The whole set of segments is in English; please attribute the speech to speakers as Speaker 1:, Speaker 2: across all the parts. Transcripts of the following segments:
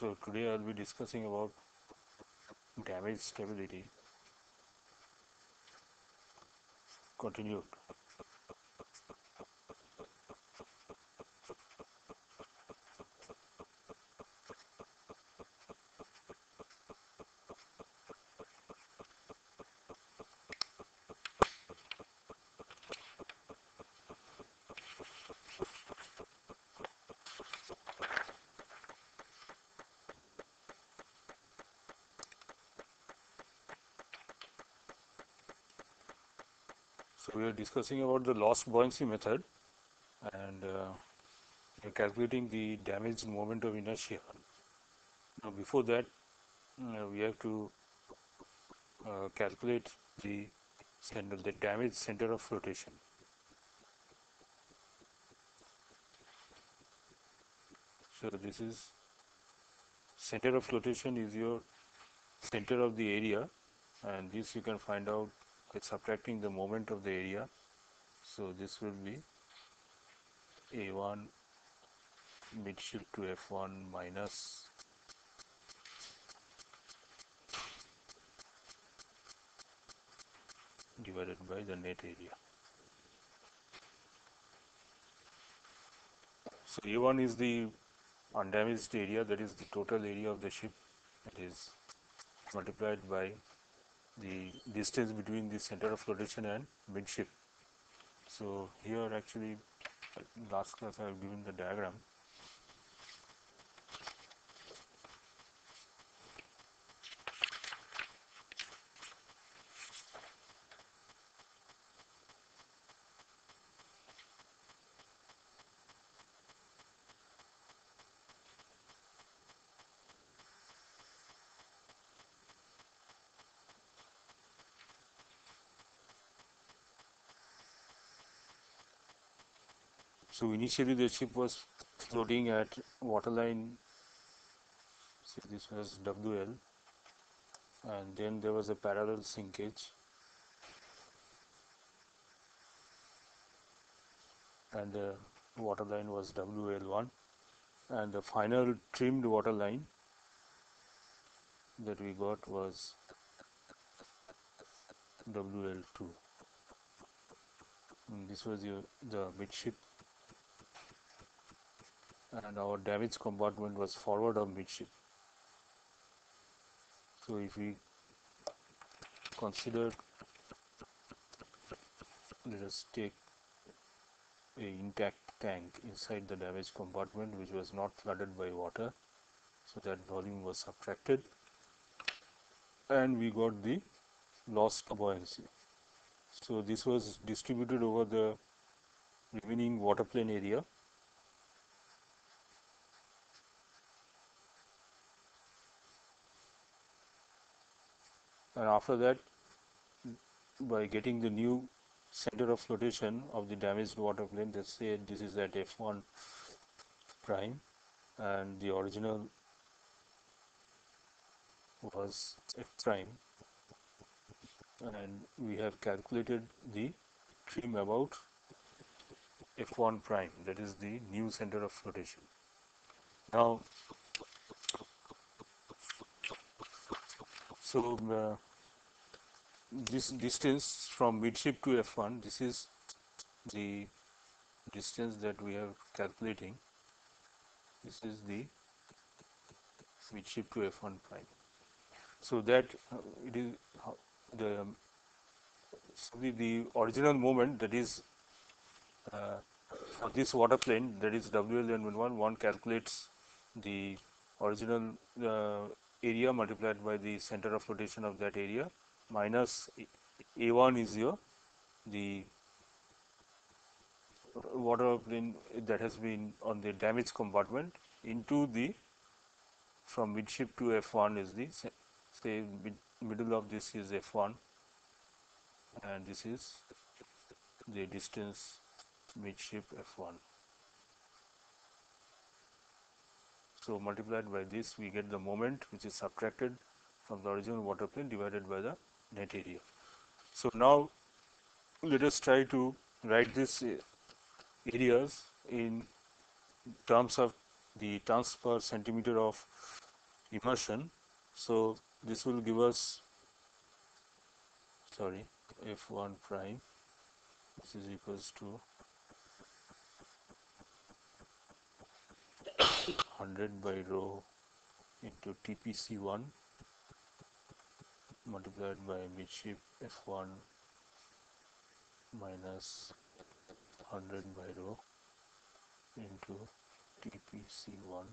Speaker 1: So today I'll be discussing about damage stability. Continued. So we are discussing about the loss buoyancy method and uh, calculating the damage moment of inertia. Now before that uh, we have to uh, calculate the center, the damage center of flotation. So this is center of flotation is your center of the area and this you can find out by subtracting the moment of the area. So this will be A1 midship to F1 minus divided by the net area. So A1 is the undamaged area that is the total area of the ship that is multiplied by the distance between the center of flotation and midship. So here actually last class I have given the diagram So initially the ship was floating at waterline, so this was WL and then there was a parallel sinkage and the waterline was WL1 and the final trimmed waterline that we got was WL2. And this was your, the midship and our damage compartment was forward of midship. So if we consider, let us take a intact tank inside the damage compartment which was not flooded by water, so that volume was subtracted and we got the lost buoyancy. So this was distributed over the remaining water plane area and after that by getting the new center of flotation of the damaged water plane let's say this is at f1 prime and the original was f prime. And we have calculated the trim about f1 prime that is the new center of flotation. Now so uh, this distance from midship to f1 this is the distance that we are calculating. This is the midship to f1 prime. So that uh, it is uh, the the, the original moment that is uh, for this water plane that is WL1 one calculates the original uh, area multiplied by the center of rotation of that area minus A1 is your the water plane that has been on the damaged compartment into the from midship to F1 is the say mid, middle of this is F1 and this is the distance midship F1. So multiplied by this we get the moment which is subtracted from the original water plane divided by the net area. So now let us try to write these uh, areas in terms of the tons per centimeter of immersion so this will give us sorry f1 prime this is equals to 100 by rho into TPC1 multiplied by midship F1 minus 100 by rho into TPC1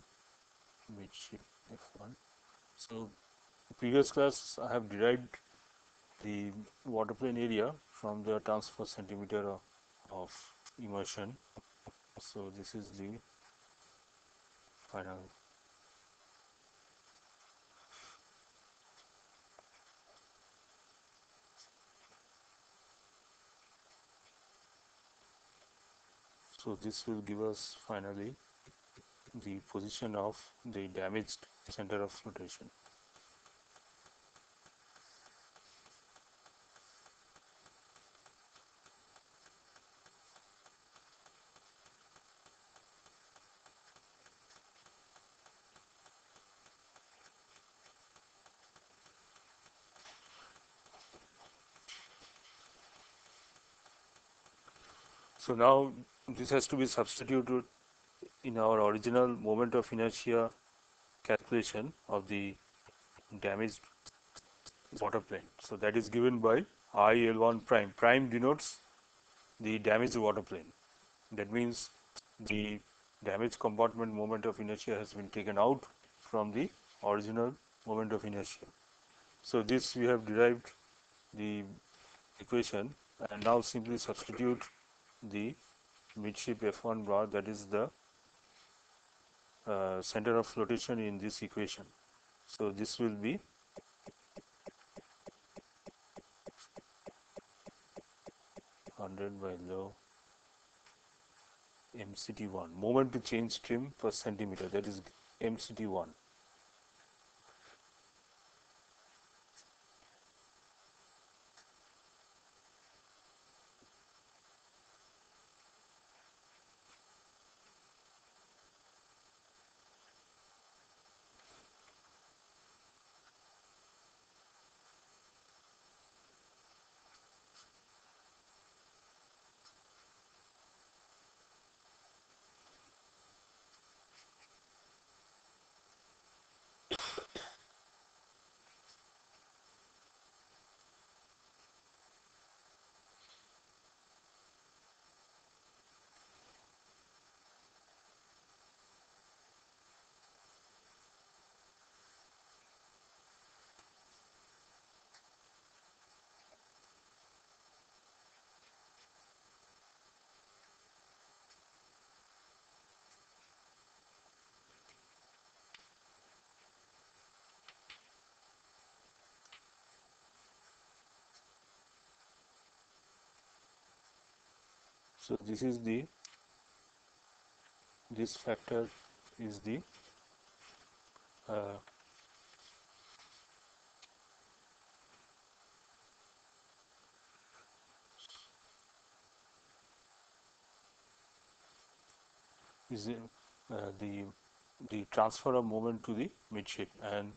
Speaker 1: midship F1. So previous class I have derived the water plane area from the tons per centimeter of, of immersion. So this is the final so this will give us finally the position of the damaged center of flotation. So now this has to be substituted in our original moment of inertia calculation of the damaged water plane. So that is given by I L1 prime. Prime denotes the damaged water plane. That means the damaged compartment moment of inertia has been taken out from the original moment of inertia. So this we have derived the equation and now simply substitute the Midship F one bar that is the uh, center of flotation in this equation. So this will be hundred by rho MCT1 moment to change trim per centimeter that is MCT1 So this is the this factor is the uh, is uh, the the transfer of moment to the midship. And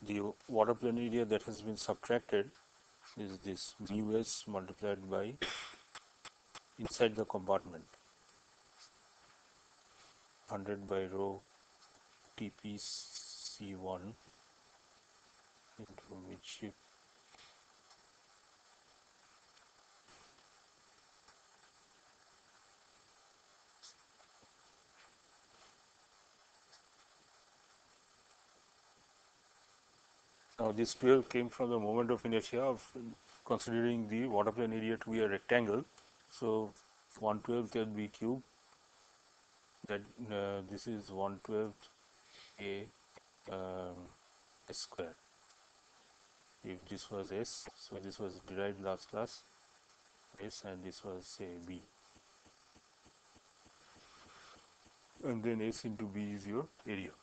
Speaker 1: the water plane area that has been subtracted is this mu s multiplied by inside the compartment 100 by rho TPC1 into midship Now this 12 came from the moment of inertia of considering the water plane area to be a rectangle. So 112 can be cube. That uh, this is 112 a um, square. If this was s so this was derived last class s and this was say b. And then s into b is your area.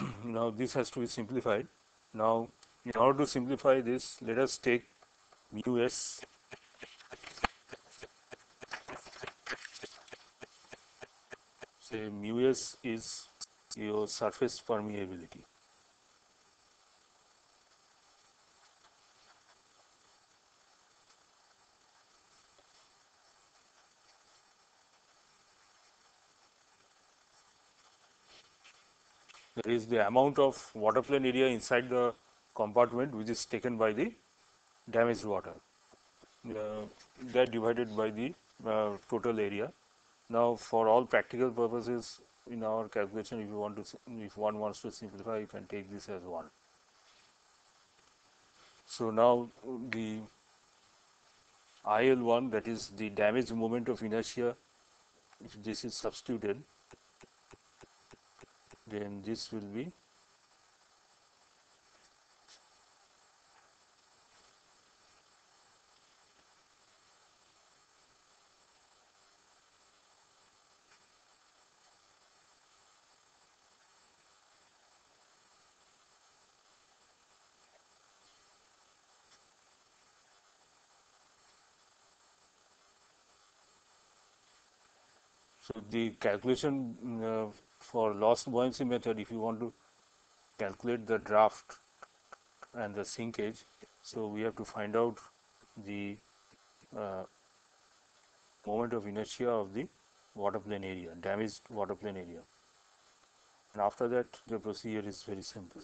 Speaker 1: Now this has to be simplified. Now, in order to simplify this, let us take mu s say mu s is your surface permeability. There is the amount of water plane area inside the compartment which is taken by the damaged water. Uh, that divided by the uh, total area. Now, for all practical purposes, in our calculation, if you want to, if one wants to simplify, you can take this as one. So now the IL1 that is the damage moment of inertia if this is substituted then this will be So, the calculation uh, for loss buoyancy method if you want to calculate the draft and the sinkage. So, we have to find out the uh, moment of inertia of the water plane area, damaged water plane area. And after that the procedure is very simple.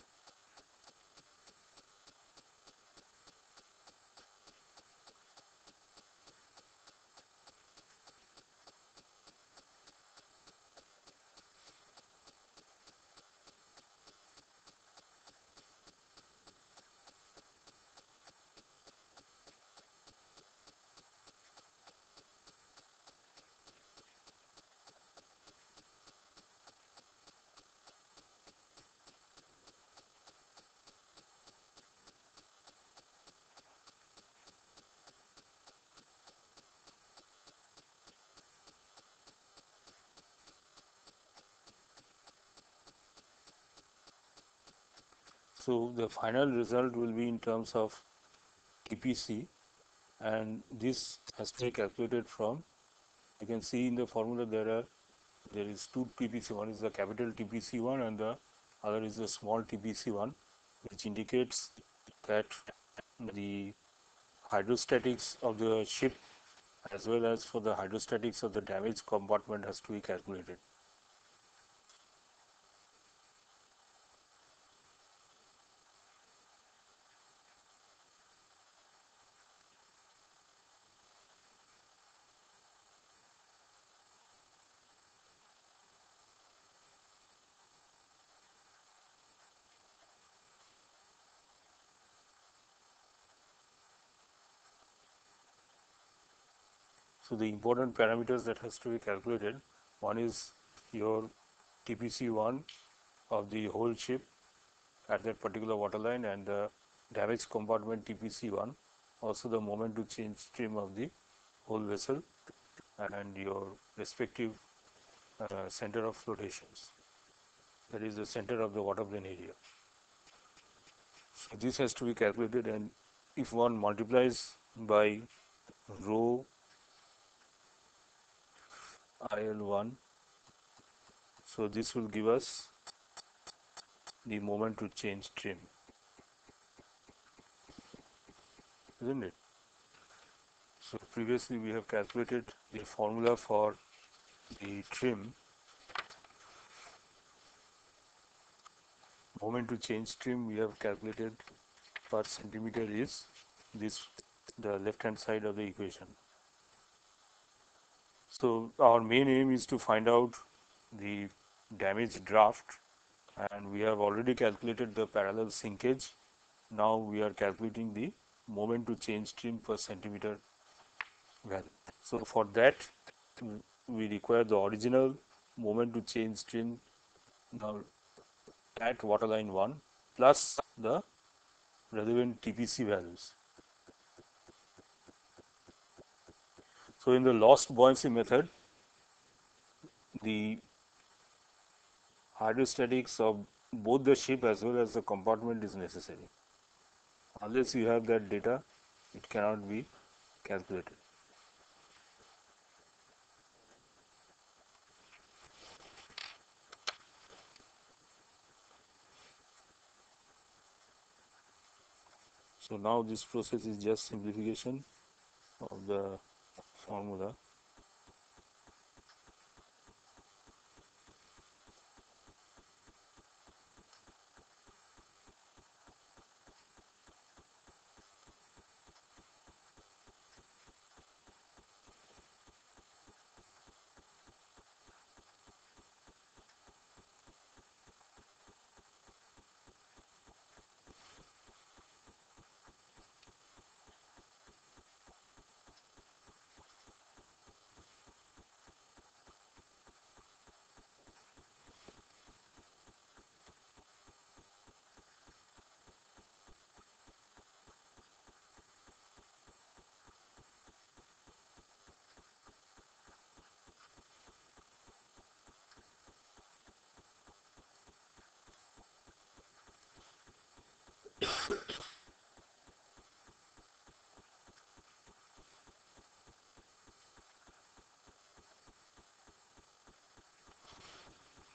Speaker 1: So, the final result will be in terms of TPC and this has to be calculated from you can see in the formula there are there is two TPC one is the capital TPC one and the other is the small TPC one which indicates that the hydrostatics of the ship as well as for the hydrostatics of the damaged compartment has to be calculated. So, the important parameters that has to be calculated one is your TPC 1 of the whole ship at that particular water line and the damaged compartment TPC 1 also the moment to change trim of the whole vessel and your respective uh, center of flotations that is the center of the water plane area. So, this has to be calculated and if one multiplies by rho IL1. So, this will give us the moment to change trim, isn't it? So, previously we have calculated the formula for the trim moment to change trim we have calculated per centimeter is this the left hand side of the equation. So, our main aim is to find out the damage draft and we have already calculated the parallel sinkage. Now, we are calculating the moment to change trim per centimeter value. So, for that we require the original moment to change trim now at waterline 1 plus the relevant TPC values. So, in the lost buoyancy method, the hydrostatics of both the ship as well as the compartment is necessary. Unless you have that data, it cannot be calculated. So, now this process is just simplification of the formula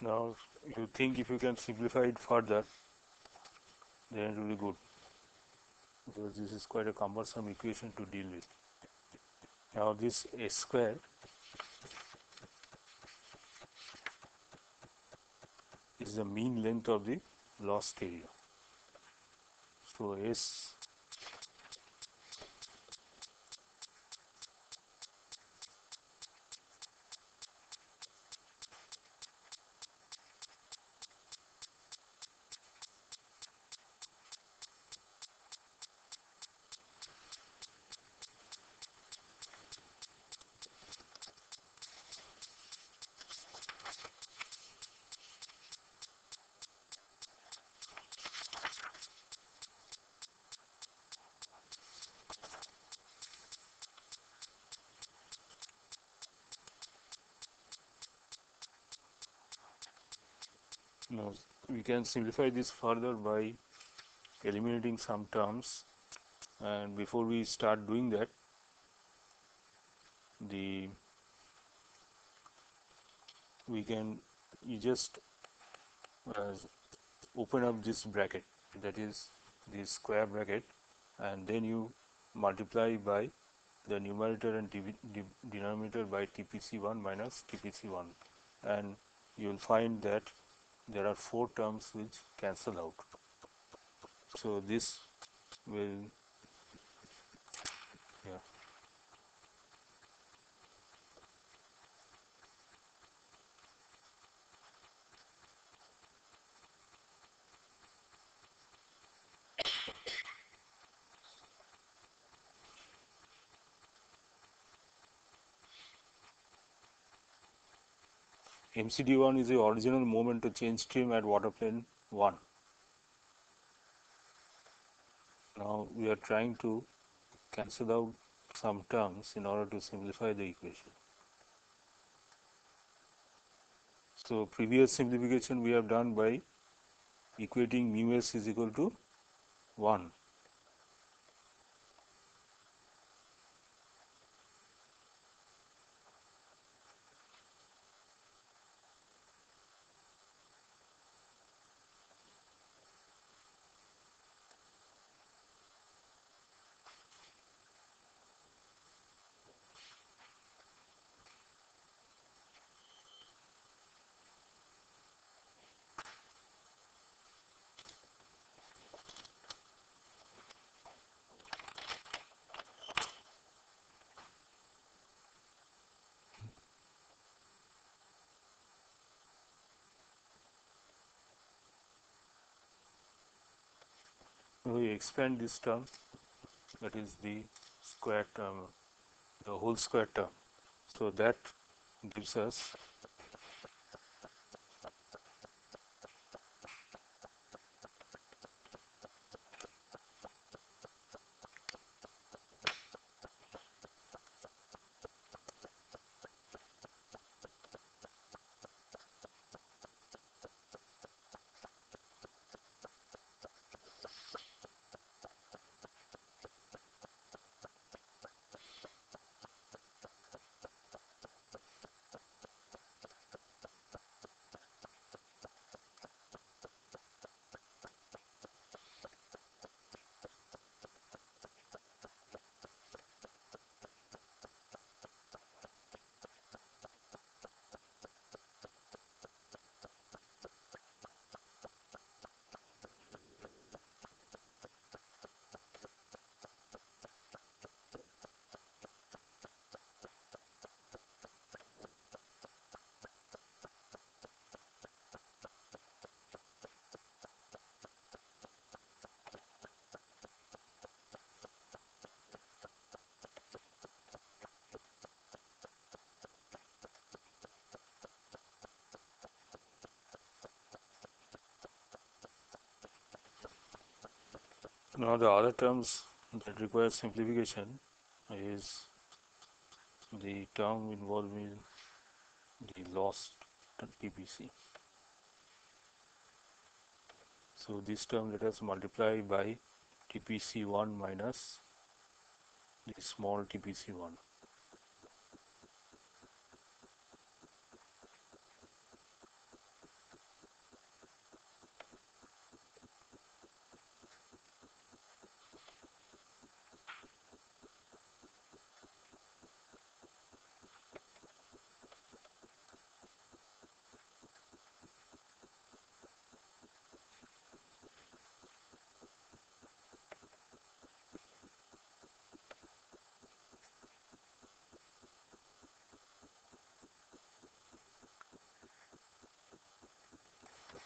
Speaker 1: Now, you think if you can simplify it further, then it will be good. Because this is quite a cumbersome equation to deal with. Now, this a square is the mean length of the lost area. So, S Now we can simplify this further by eliminating some terms. And before we start doing that the we can you just uh, open up this bracket. That is the square bracket. And then you multiply by the numerator and denominator by TPC1 minus TPC1 and you will find that there are four terms which cancel out. So this will MCT1 is the original moment to change trim at water plane 1. Now we are trying to cancel out some terms in order to simplify the equation. So previous simplification we have done by equating mu s is equal to 1 we expand this term that is the square term the whole square term. So that gives us Now the other terms that require simplification is the term involving the lost TPC. So this term let us multiply by TPC1 minus the small TPC1.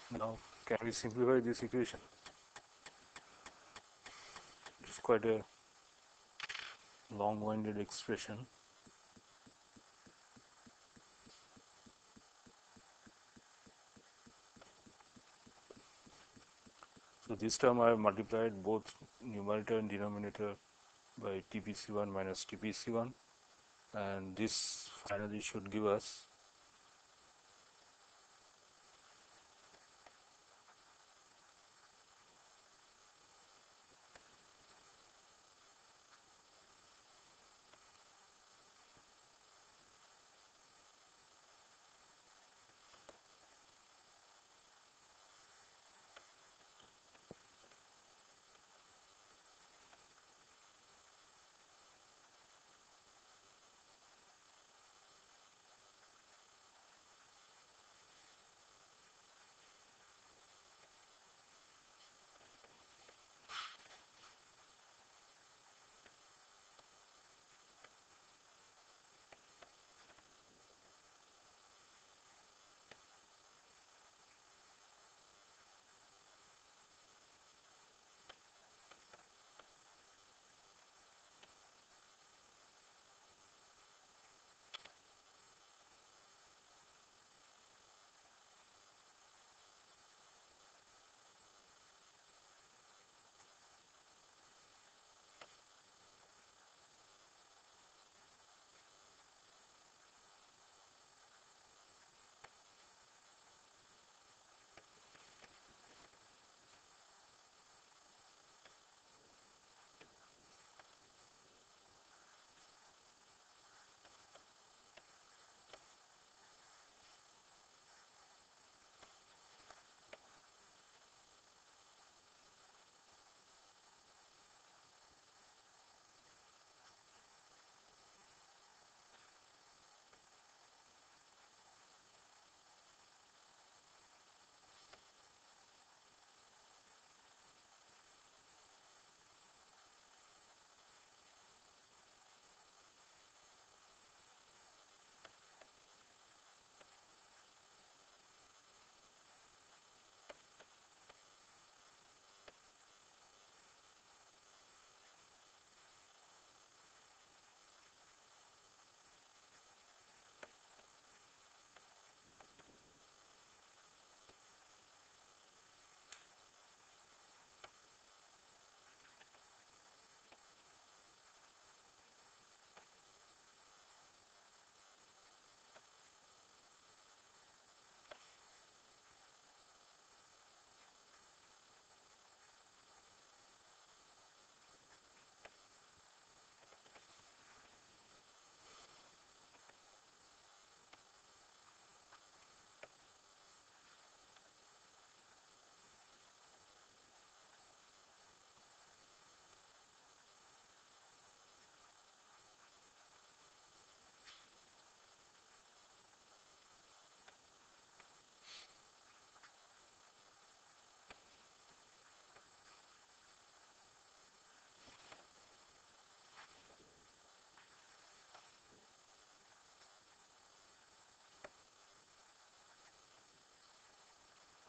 Speaker 1: Now, can we simplify this equation? It's quite a long-winded expression. So this term I have multiplied both numerator and denominator by TPC1 minus TPC1 and this finally should give us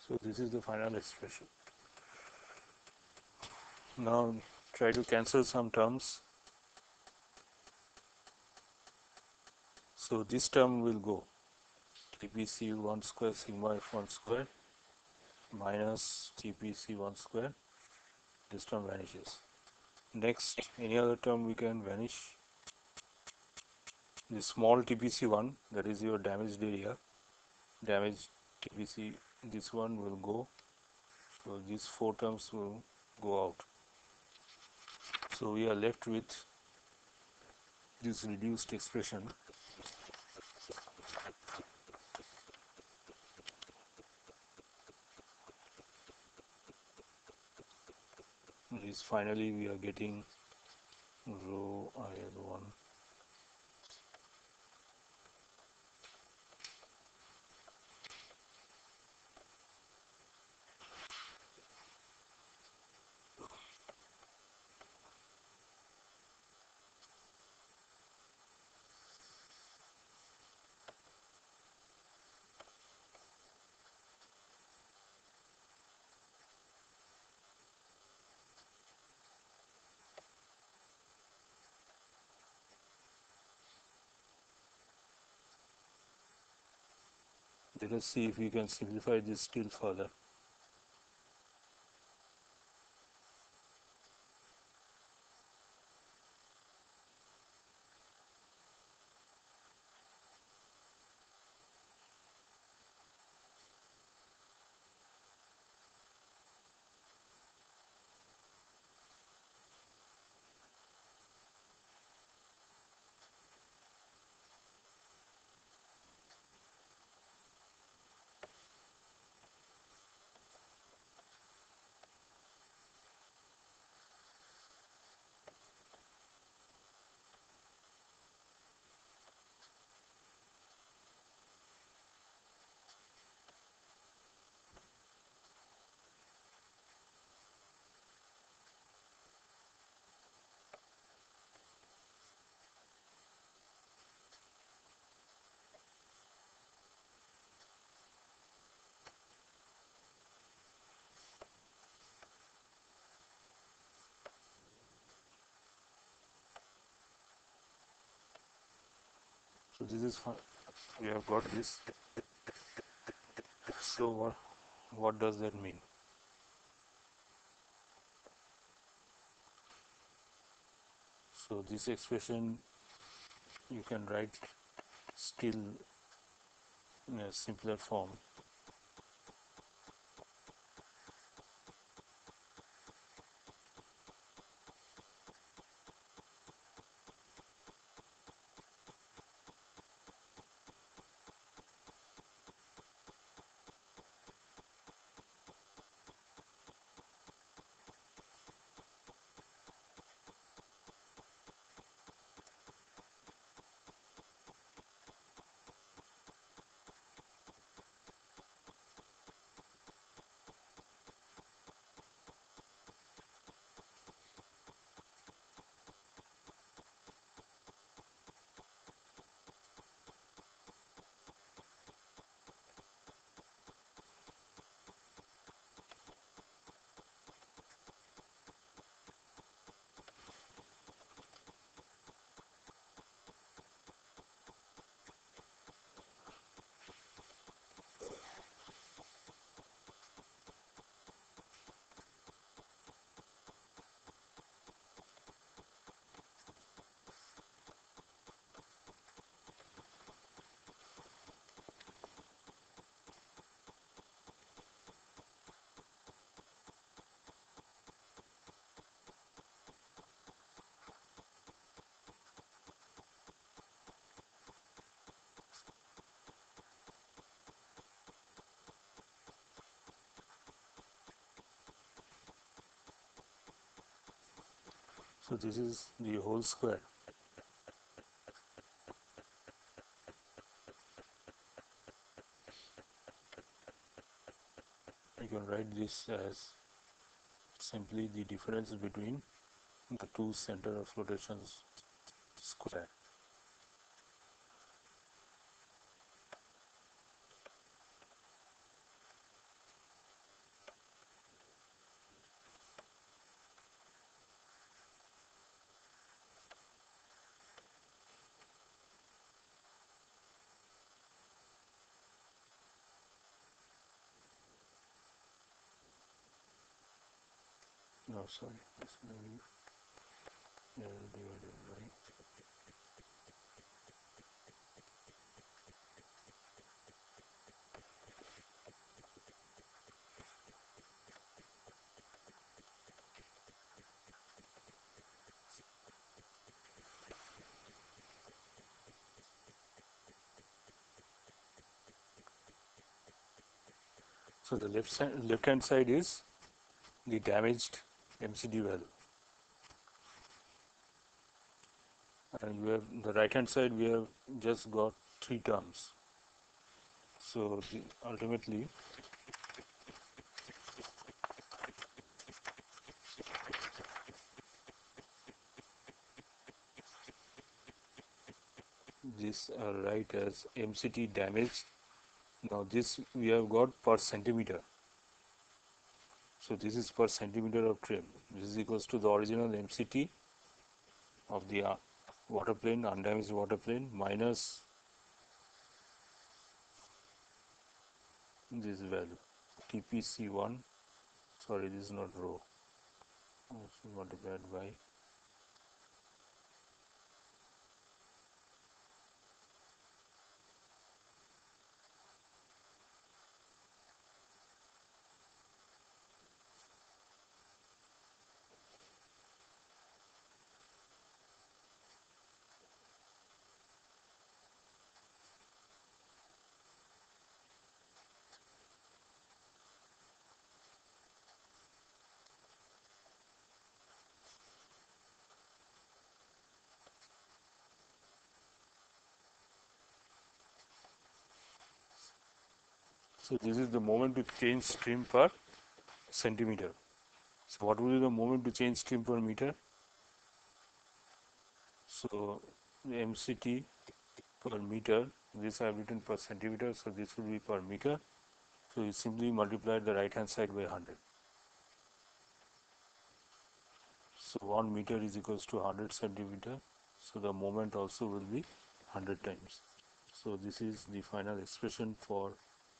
Speaker 1: So this is the final expression. Now try to cancel some terms. So this term will go TPC 1 square sigma f1 square minus TPC 1 square. This term vanishes. Next, any other term we can vanish. The small TPC 1 that is your damaged area, damaged TPC this one will go. So these four terms will go out. So we are left with this reduced expression. Is finally we are getting rho IL1 let us see if we can simplify this still further so this is fine. we have got this so what, what does that mean so this expression you can write still in a simpler form so this is the whole square. You can write this as simply the difference between the two center of rotations No, sorry, that's going right. So the left side, left hand side is the damaged MCT valve. And we have the right hand side we have just got three terms. So the, ultimately this uh, write as MCT damage. Now this we have got per centimeter. So this is per centimeter of trim. This is equals to the original MCT of the uh, water plane, undamaged water plane minus this value TPC1 sorry this is not rho multiplied by So this is the moment to change trim per centimeter. So what will be the moment to change trim per meter? So MCT per meter, this I have written per centimeter, so this will be per meter. So you simply multiply the right hand side by 100. So 1 meter is equals to 100 centimeter. So the moment also will be 100 times. So this is the final expression for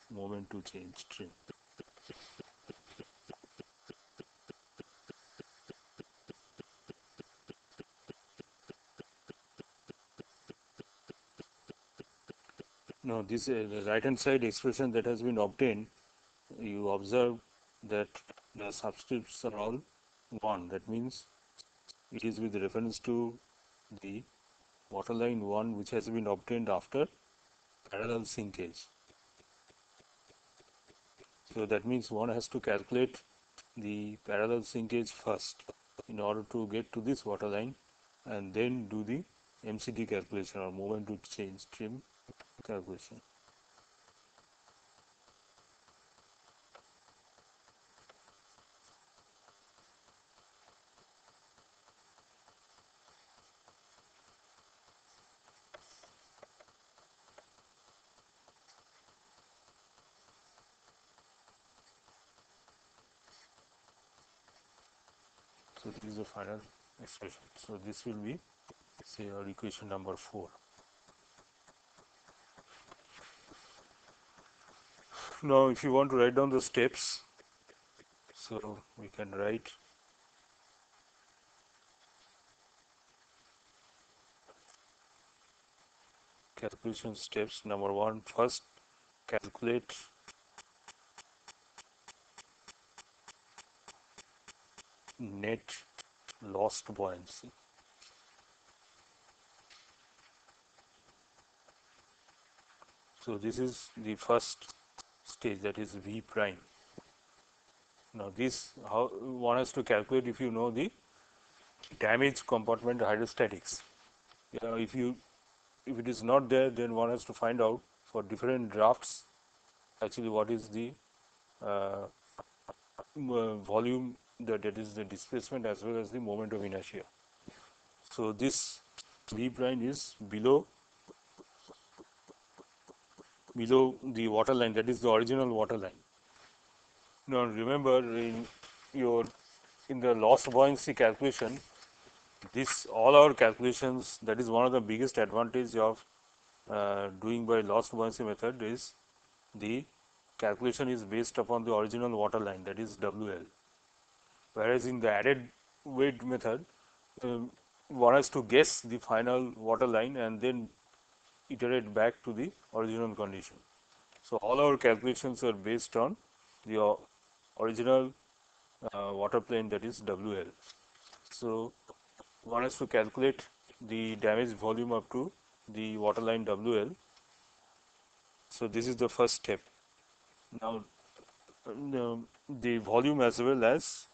Speaker 1: moment to change. Now this uh, right hand side expression that has been obtained, you observe that the subscripts are all 1. That means it is with reference to the waterline 1 which has been obtained after parallel sinkage. So that means one has to calculate the parallel sinkage first in order to get to this water line and then do the MCT calculation or moment to change trim calculation. Final expression. So this will be say our equation number 4. Now if you want to write down the steps, so we can write calculation steps number one first calculate net lost buoyancy. So this is the first stage that is V prime. Now this how one has to calculate if you know the damage compartment hydrostatics. You know, if you if it is not there then one has to find out for different drafts actually what is the uh, volume that it is the displacement as well as the moment of inertia. So this V prime is below below the water line that is the original water line. Now remember in your in the lost buoyancy calculation this all our calculations that is one of the biggest advantage of uh, doing by lost buoyancy method is the calculation is based upon the original water line that is WL whereas in the added weight method um, one has to guess the final water line and then iterate back to the original condition. So, all our calculations are based on the original uh, water plane that is WL. So, one has to calculate the damage volume up to the water line WL. So, this is the first step. Now, the, the volume as well as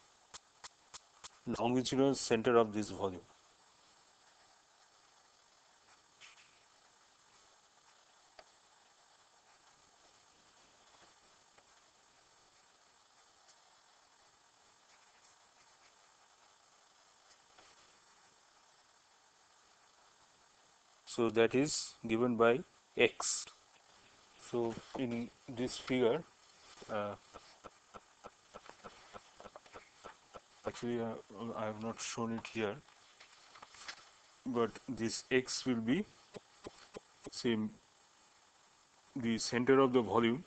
Speaker 1: longitudinal center of this volume. So, that is given by x. So, in this figure uh, actually uh, I have not shown it here, but this x will be same the center of the volume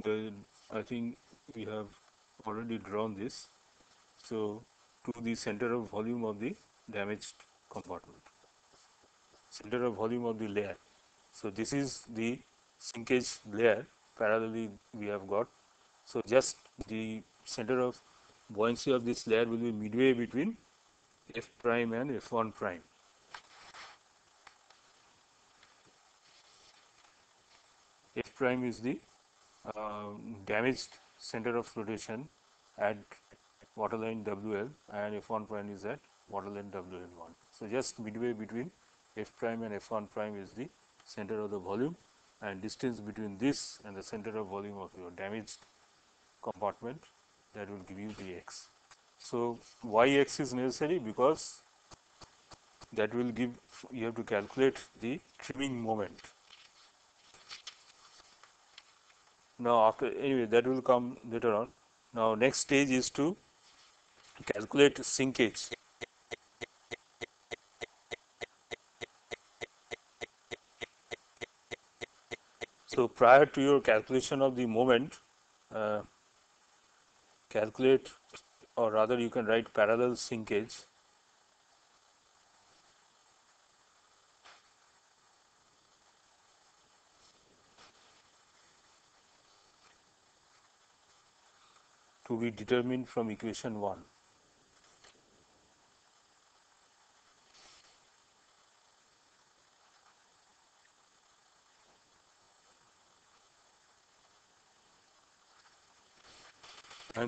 Speaker 1: the I think we have already drawn this. So, to the center of volume of the damaged compartment, center of volume of the layer. So, this is the sinkage layer parallelly we have got. So, just the center of buoyancy of this layer will be midway between f prime and f1 prime. F prime is the uh, damaged center of flotation at waterline WL and F1 prime is at waterline WL1. So, just midway between F prime and F1 prime is the center of the volume and distance between this and the center of volume of your damaged compartment that will give you the x. So, y x is necessary because that will give you have to calculate the trimming moment. Now, after anyway that will come later on. Now, next stage is to calculate sinkage. So, prior to your calculation of the moment, uh, calculate or rather you can write parallel sinkage to be determined from equation 1.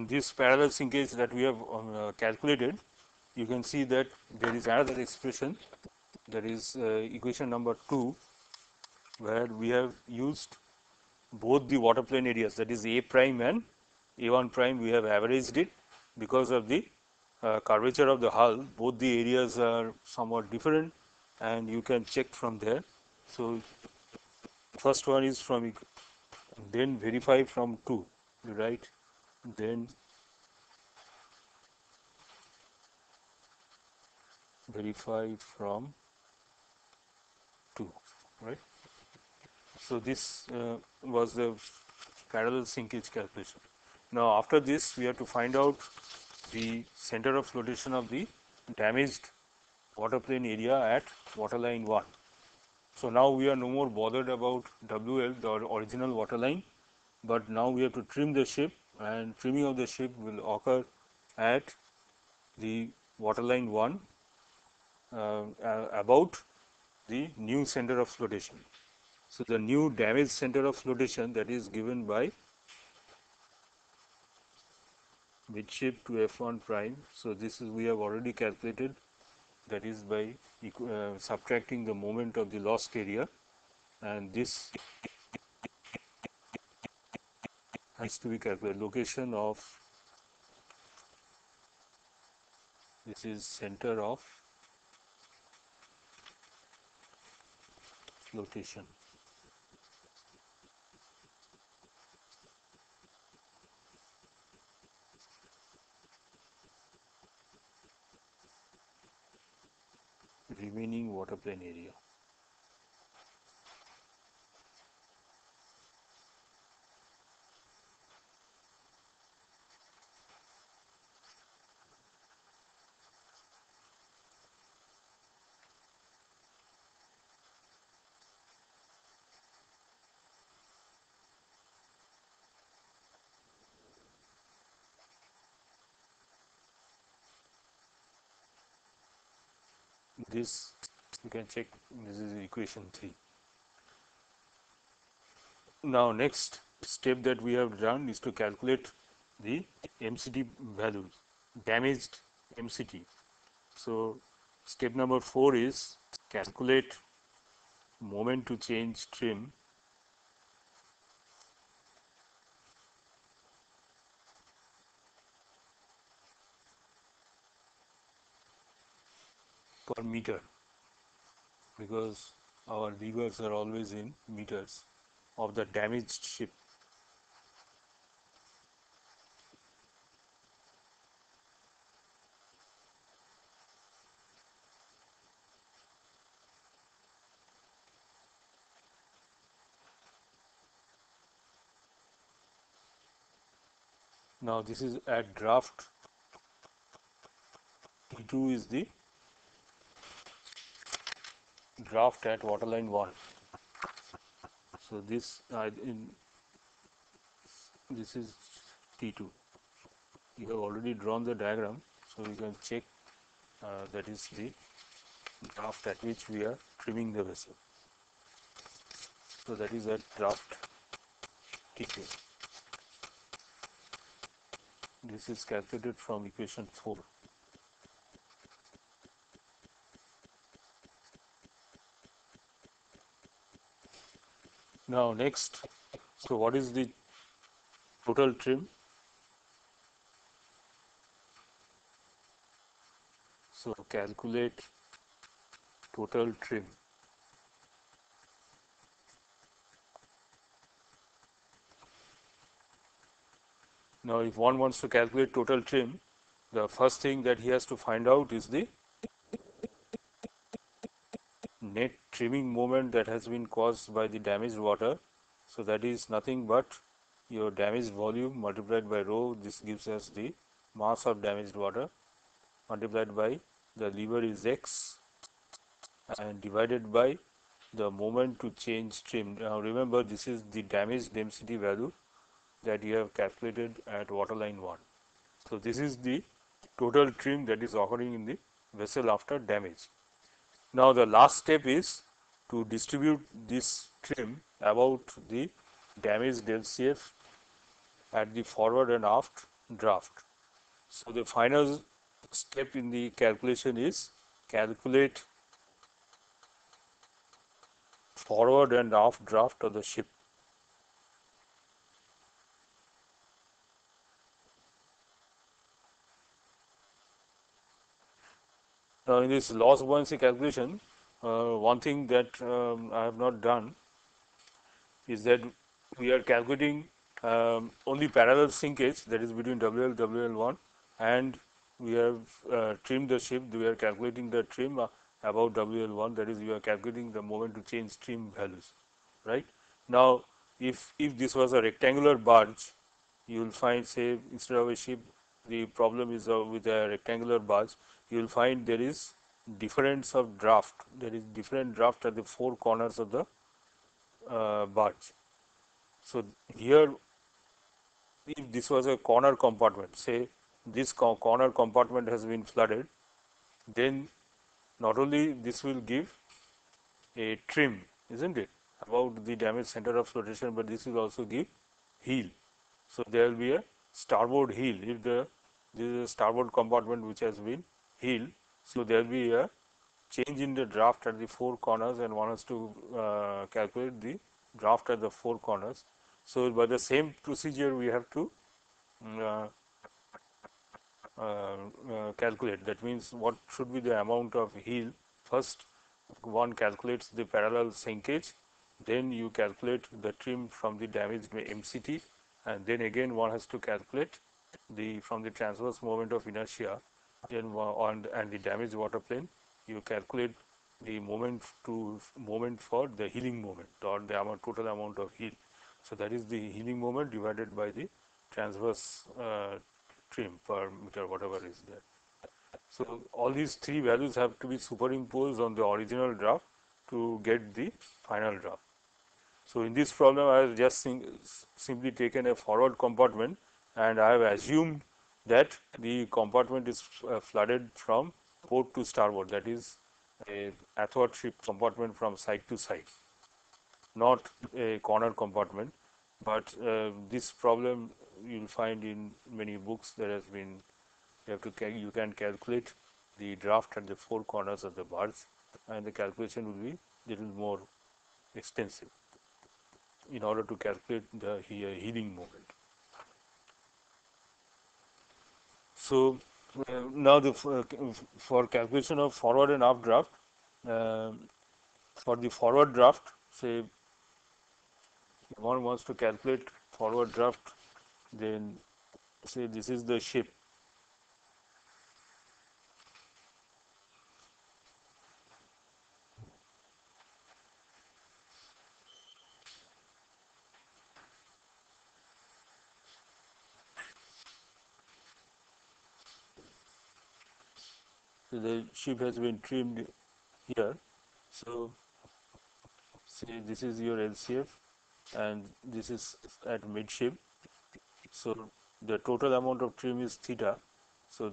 Speaker 1: This parallel sinkage that we have um, uh, calculated, you can see that there is another expression that is uh, equation number 2 where we have used both the water plane areas that is A prime and A1 prime we have averaged it because of the uh, curvature of the hull both the areas are somewhat different and you can check from there. So, first one is from then verify from 2 right then verify from 2 right. So, this uh, was the parallel sinkage calculation. Now, after this we have to find out the center of flotation of the damaged water plane area at waterline 1. So, now we are no more bothered about WL the original waterline, but now we have to trim the ship and trimming of the ship will occur at the waterline 1 uh, about the new center of flotation. So, the new damage center of flotation that is given by midship to F1 prime. So, this is we have already calculated that is by uh, subtracting the moment of the lost area and this has to be calculated location of this is center of flotation. remaining water plane area. This you can check this is equation 3 now next step that we have done is to calculate the MCT values, damaged MCT. So, step number 4 is calculate moment to change trim meter because our levers are always in meters of the damaged ship. Now this is at draft T2 is the draft at waterline 1. So this uh, in this is T2. You have already drawn the diagram, so you can check uh, that is the draft at which we are trimming the vessel. So that is at draft T2. This is calculated from equation 4. Now next, so what is the total trim? So calculate total trim. Now if one wants to calculate total trim, the first thing that he has to find out is the net trimming moment that has been caused by the damaged water. So that is nothing but your damaged volume multiplied by rho. This gives us the mass of damaged water multiplied by the lever is x and divided by the moment to change trim. Now remember this is the damage density value that you have calculated at waterline 1. So this is the total trim that is occurring in the vessel after damage. Now the last step is to distribute this trim about the damaged LCF at the forward and aft draft. So the final step in the calculation is calculate forward and aft draft of the ship. In this loss buoyancy calculation, uh, one thing that um, I have not done is that we are calculating um, only parallel sinkage that is between WL WL1 and we have uh, trimmed the ship we are calculating the trim uh, about WL1 that is we are calculating the moment to change trim values right. Now if if this was a rectangular barge you will find say instead of a ship the problem is uh, with a rectangular barge you will find there is difference of draft there is different draft at the four corners of the uh, barge. So, here if this was a corner compartment say this co corner compartment has been flooded then not only this will give a trim is not it about the damage center of flotation, but this will also give heel. So, there will be a starboard heel if the this is a starboard compartment which has been healed. So, there will be a change in the draft at the four corners and one has to uh, calculate the draft at the four corners. So, by the same procedure we have to mm, uh, uh, uh, calculate. That means what should be the amount of heel first one calculates the parallel sinkage. Then you calculate the trim from the damaged MCT and then again one has to calculate the from the transverse moment of inertia then on and the damaged water plane you calculate the moment to moment for the heeling moment or the amount total amount of heel. So, that is the heeling moment divided by the transverse uh, trim per meter whatever is there. So, all these three values have to be superimposed on the original draft to get the final draft. So, in this problem I have just simply taken a forward compartment and I have assumed that the compartment is uh, flooded from port to starboard that is a athwart ship compartment from side to side not a corner compartment but uh, this problem you'll find in many books there has been you have to you can calculate the draft at the four corners of the bars and the calculation will be little more extensive in order to calculate the heeling moment. So, uh, now the uh, for calculation of forward and aft draft uh, for the forward draft say one wants to calculate forward draft then say this is the ship the ship has been trimmed here. So see this is your LCF and this is at midship. So the total amount of trim is theta. So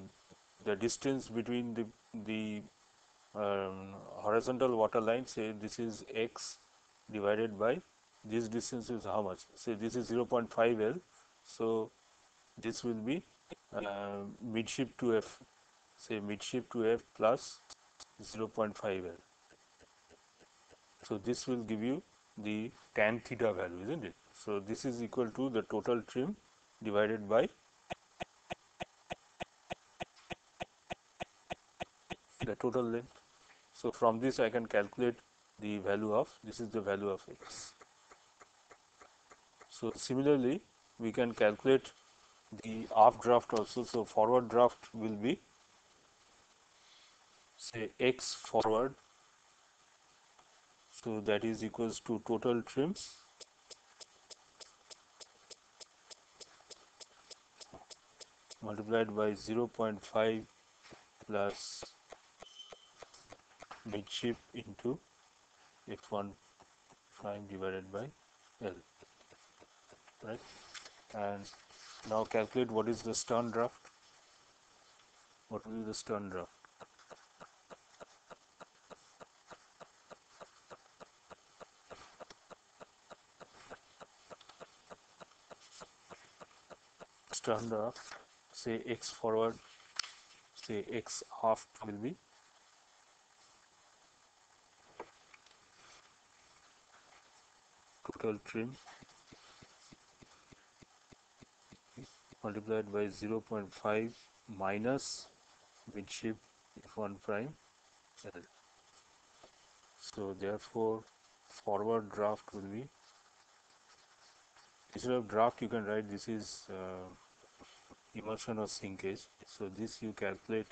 Speaker 1: the distance between the the um, horizontal water line say this is x divided by this distance is how much say this is 0.5 L so this will be uh, midship to F say midship to F plus 0.5 L. So this will give you the tan theta value, isn't it? So this is equal to the total trim divided by the total length. So from this I can calculate the value of this is the value of x. So similarly we can calculate the aft draft also. So forward draft will be say x forward so that is equals to total trims. Multiplied by 0.5 plus midship into f1 prime divided by L right? And now calculate what is the stern draft. What will be the stern draft stern of say x forward say x half will be total trim multiplied by 0.5 minus midship f1 prime L. So therefore forward draft will be instead of draft you can write this is uh, immersion or sinkage. So this you calculate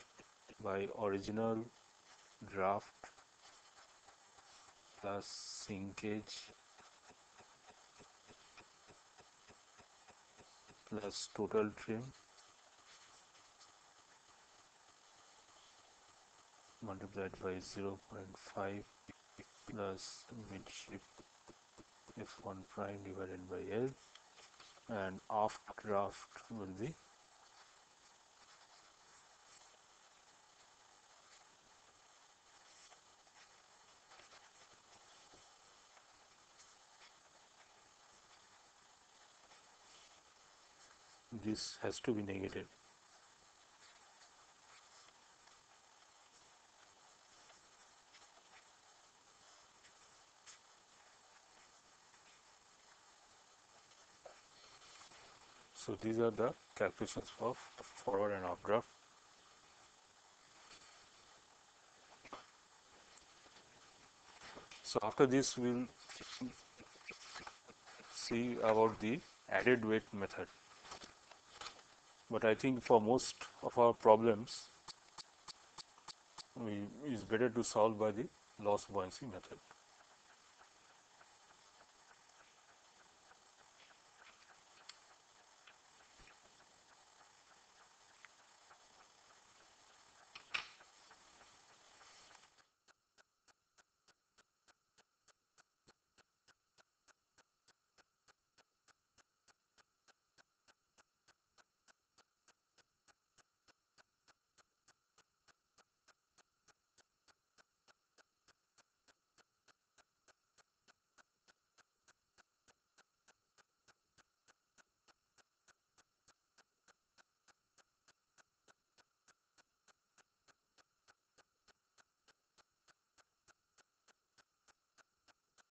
Speaker 1: by original draft plus sinkage plus total trim multiplied by 0.5 plus midship f1 prime divided by L. And aft draft will be this has to be negative. So these are the calculations of forward and aft draft. So after this we'll see about the added weight method but I think for most of our problems we, is better to solve by the loss buoyancy method.